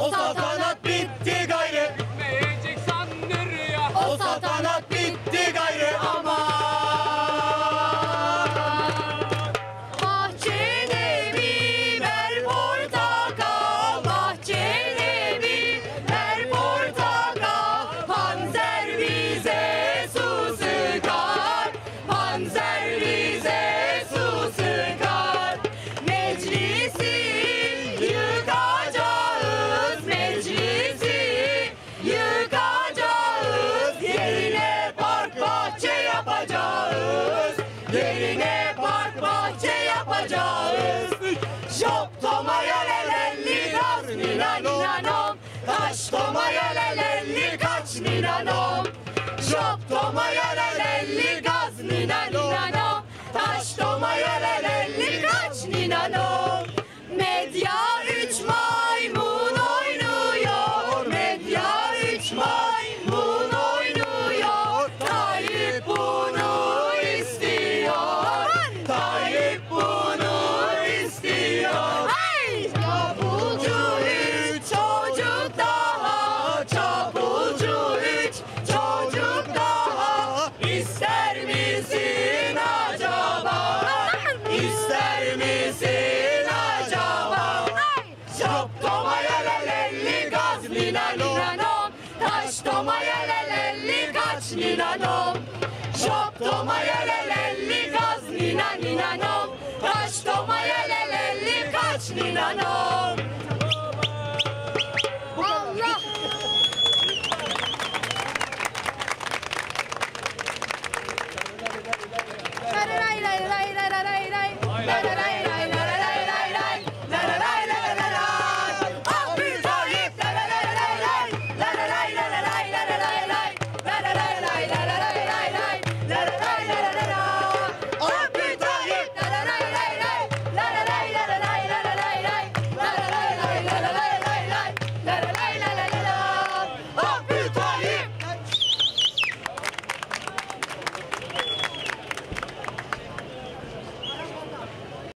O saltanat bitti gayrı Bitmeyecek sandır ya. O saltanat bitti yapacağız. Şop toma yelelelli gaz nina ninanom Taş toma yelelelli kaç ninanom Şop toma yelelelli misin acaba? Şop toma yelelelli gaz nina ninanom Taş toma yelelelli kaç ninanom Şop toma yelelelli gaz nina